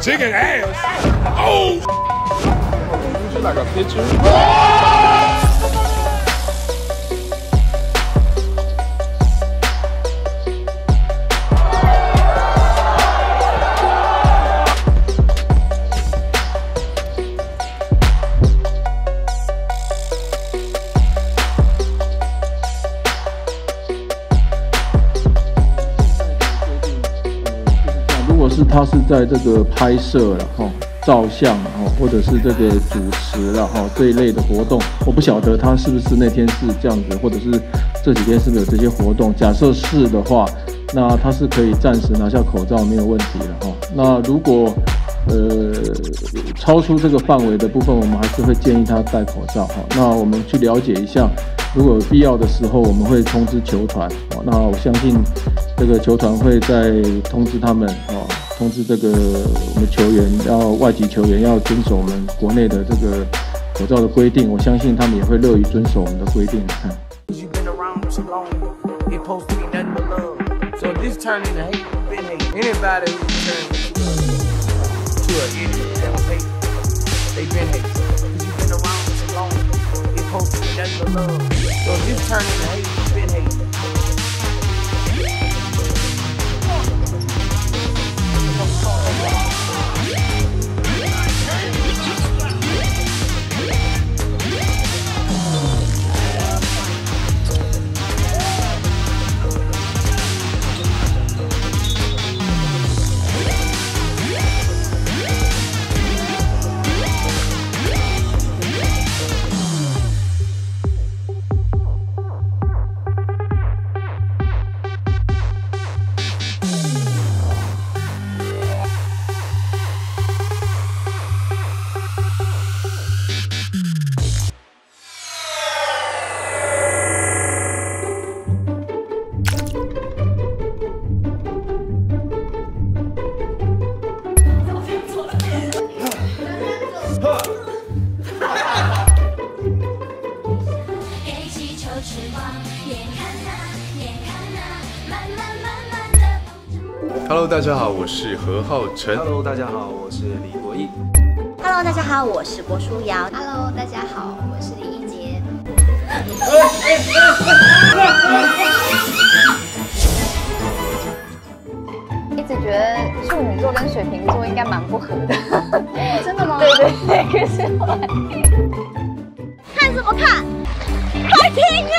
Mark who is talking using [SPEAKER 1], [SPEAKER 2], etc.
[SPEAKER 1] chicken ass. Oh.
[SPEAKER 2] You Like a picture.
[SPEAKER 3] 是他是在这个拍摄了哈照相哈或者是这个主持了哈这一类的活动，我不晓得他是不是那天是这样子，或者是这几天是不是有这些活动。假设是的话，那他是可以暂时拿下口罩没有问题的哈。那如果呃超出这个范围的部分，我们还是会建议他戴口罩哈。那我们去了解一下，如果有必要的时候，我们会通知球团。那我相信这个球团会再通知他们哦，通知这个我们球员要外籍球员要遵守我们国内的这个口罩的规定。我相信他们也会乐于遵守我们的规定。嗯
[SPEAKER 4] You've been around too long. It
[SPEAKER 5] Hello，大家好，我是何浩晨。
[SPEAKER 6] Hello，大家好，我是李博义。
[SPEAKER 7] Hello，大家好，我是郭书瑶。Hello，大家好，我是李一杰。
[SPEAKER 8] 一直觉得处女座跟水瓶座应该蛮不合的，
[SPEAKER 7] 真的吗？
[SPEAKER 8] 对对对，可是后来
[SPEAKER 7] 看什么看？快听啊！